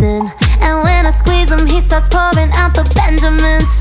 dancing And when I squeeze him, he starts pouring out the Benjamins.